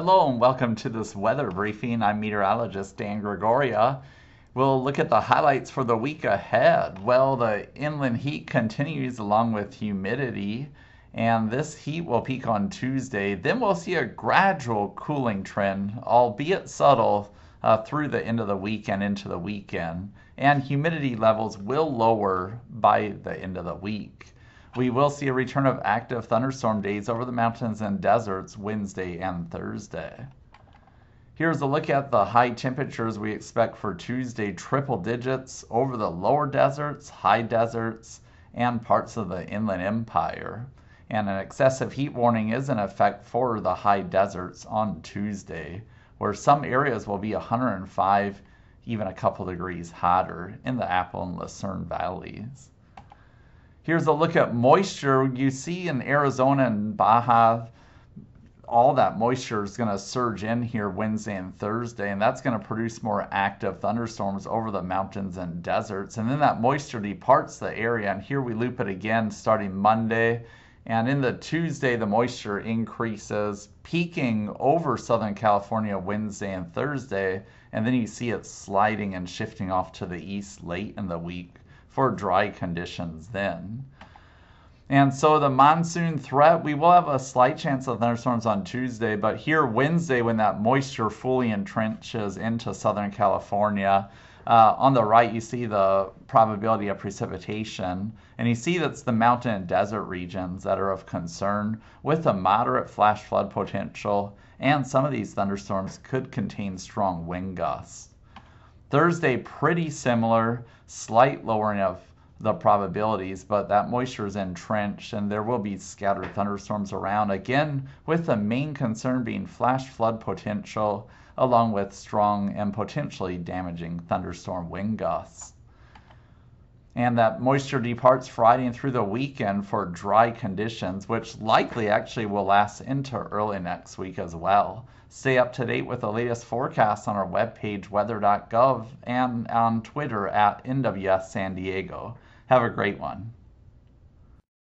Hello and welcome to this weather briefing. I'm meteorologist Dan Gregoria. We'll look at the highlights for the week ahead. Well, the inland heat continues along with humidity, and this heat will peak on Tuesday. Then we'll see a gradual cooling trend, albeit subtle, uh, through the end of the week and into the weekend. And humidity levels will lower by the end of the week. We will see a return of active thunderstorm days over the mountains and deserts Wednesday and Thursday. Here's a look at the high temperatures we expect for Tuesday triple digits over the lower deserts, high deserts, and parts of the Inland Empire. And an excessive heat warning is in effect for the high deserts on Tuesday, where some areas will be 105, even a couple degrees hotter in the Apple and Lucerne valleys. Here's a look at moisture. You see in Arizona and Baja, all that moisture is going to surge in here Wednesday and Thursday, and that's going to produce more active thunderstorms over the mountains and deserts. And then that moisture departs the area, and here we loop it again starting Monday. And in the Tuesday, the moisture increases, peaking over Southern California Wednesday and Thursday, and then you see it sliding and shifting off to the east late in the week for dry conditions then. And so the monsoon threat, we will have a slight chance of thunderstorms on Tuesday, but here Wednesday, when that moisture fully entrenches into Southern California, uh, on the right you see the probability of precipitation, and you see that's the mountain and desert regions that are of concern with a moderate flash flood potential, and some of these thunderstorms could contain strong wind gusts. Thursday, pretty similar, slight lowering of the probabilities, but that moisture is entrenched and there will be scattered thunderstorms around. Again, with the main concern being flash flood potential, along with strong and potentially damaging thunderstorm wind gusts. And that moisture departs Friday and through the weekend for dry conditions, which likely actually will last into early next week as well. Stay up to date with the latest forecasts on our webpage, weather.gov, and on Twitter at NWS San Diego. Have a great one.